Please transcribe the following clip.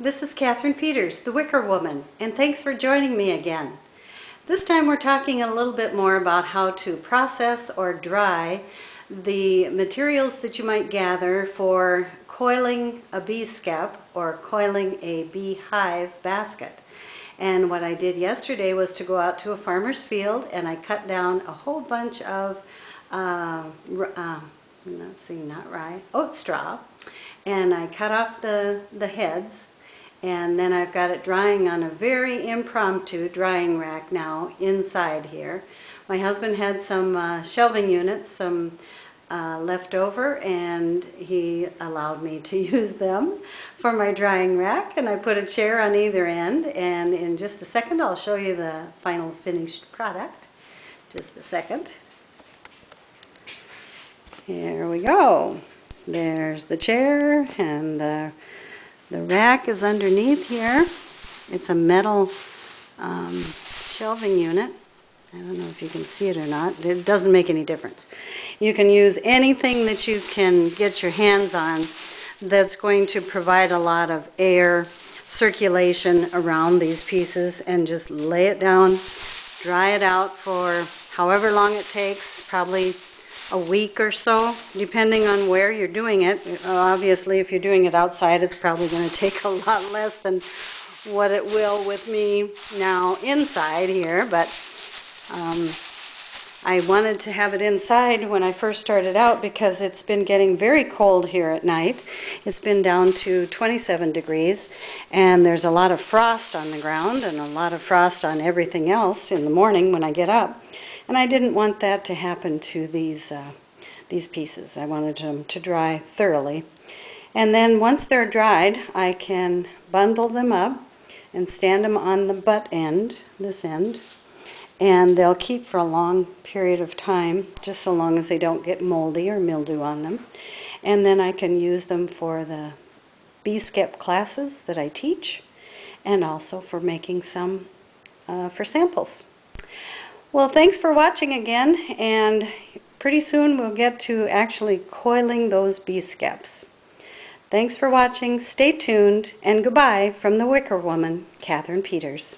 this is Catherine Peters, the Wicker Woman, and thanks for joining me again. This time we're talking a little bit more about how to process or dry the materials that you might gather for coiling a bee skep or coiling a beehive basket. And what I did yesterday was to go out to a farmer's field and I cut down a whole bunch of, uh, uh, let's see, not rye, oat straw. And I cut off the, the heads and then I've got it drying on a very impromptu drying rack now inside here. My husband had some uh, shelving units, some uh, left over and he allowed me to use them for my drying rack and I put a chair on either end and in just a second I'll show you the final finished product. Just a second. Here we go. There's the chair and the, the rack is underneath here. It's a metal um, shelving unit I don't know if you can see it or not. It doesn't make any difference. You can use anything that you can get your hands on that's going to provide a lot of air circulation around these pieces and just lay it down, dry it out for however long it takes, probably a week or so, depending on where you're doing it. Obviously, if you're doing it outside, it's probably going to take a lot less than what it will with me now inside here, but um, I wanted to have it inside when I first started out because it's been getting very cold here at night. It's been down to 27 degrees, and there's a lot of frost on the ground and a lot of frost on everything else in the morning when I get up. And I didn't want that to happen to these, uh, these pieces. I wanted them to dry thoroughly. And then once they're dried, I can bundle them up and stand them on the butt end, this end, and they'll keep for a long period of time, just so long as they don't get moldy or mildew on them. And then I can use them for the bee skep classes that I teach, and also for making some uh, for samples. Well, thanks for watching again, and pretty soon we'll get to actually coiling those bee skeps. Thanks for watching, stay tuned, and goodbye from the Wicker Woman, Catherine Peters.